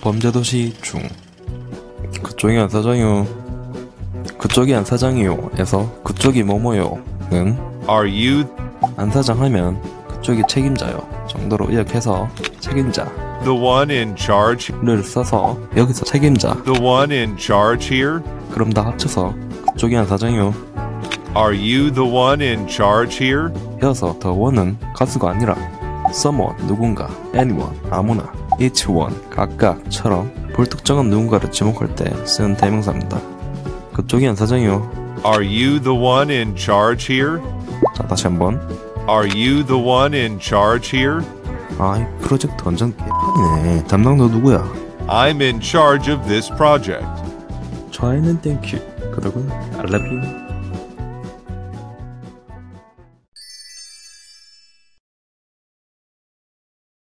범죄도시 중. 그쪽이 안 사장이요. 그쪽이 안 사장이요. 에서 그쪽이 뭐뭐요. 는 Are you? 안 사장 하면 그쪽이 책임자요. 정도로 이역해서 책임자를 the one in charge? 써서 여기서 책임자. The one in charge here? 그럼 다 합쳐서 그쪽이 안 사장이요. Are you the one in charge here? 이어서 the one은 가수가 아니라 someone 누군가 anyone 아무나 each one 각각처럼 불특정한 누군가를 지목할 때 쓰는 대명사입니다 그쪽이 안 사장이요 Are you the one in charge here? 자 다시 한번 Are you the one in charge here? 아 이 프로젝트 완전 개판이네 담당자 누구야 I'm in charge of this project. 좋아요는 thank you 구독은 I love you